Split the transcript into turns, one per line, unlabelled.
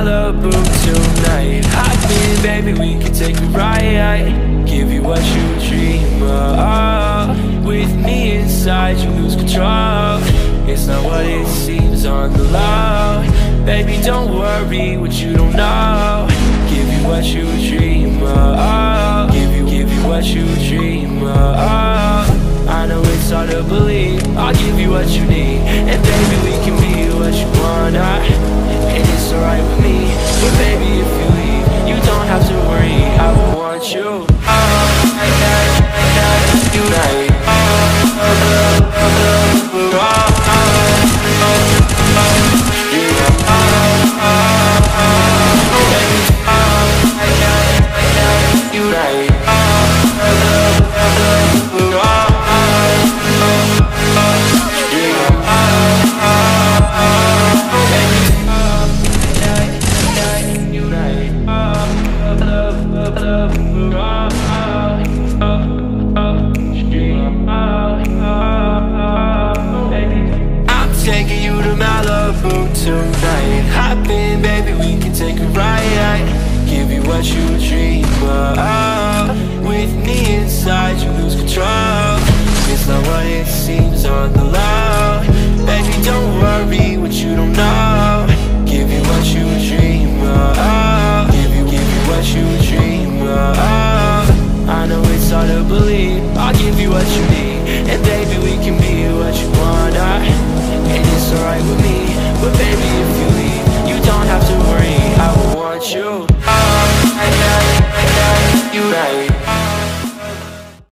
Malibu tonight. Hop in, baby, we can take a ride. Give you what you dream of. With me inside, you lose control. It's not what it seems on the low. Baby, don't worry what you don't know. Give you what you dream of. Give you, give you what you dream of. I know it's hard to believe. I'll give you what you need. And baby, we can be what you want want you. I'm love room tonight. Hop in, baby, we can take a ride. Give you what you dream of. With me inside, you lose control. It's not what it seems on the low Baby, don't worry what you don't know. Give you what you dream of. Give you, give you what you dream of. I know it's hard to believe. I'll give you what you need. And baby, we can be what baby